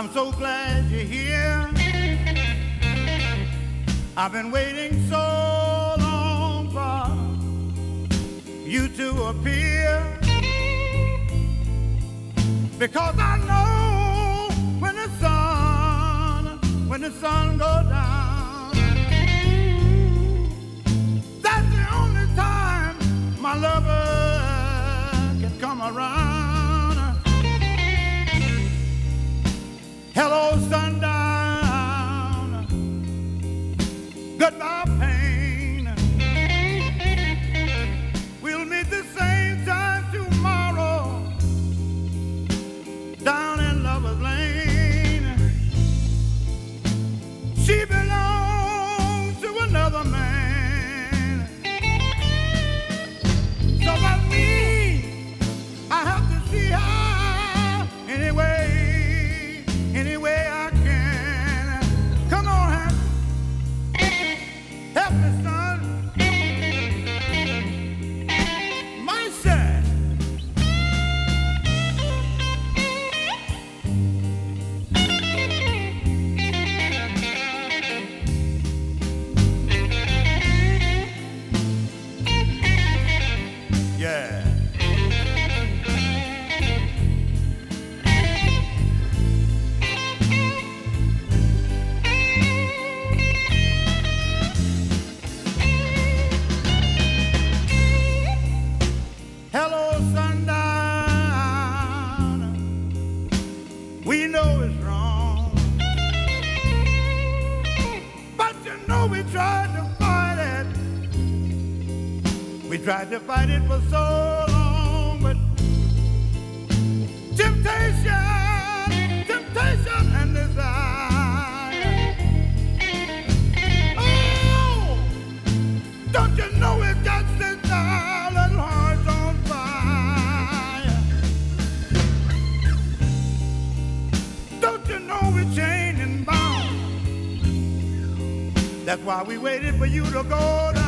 I'm so glad you're here. I've been waiting so long for you to appear. Because I know when the sun, when the sun goes down, We know it's wrong. But you know we tried to fight it. We tried to fight it for so long, but temptation, temptation and desire. Oh, don't you know it you know we're chained and bound? That's why we waited for you to go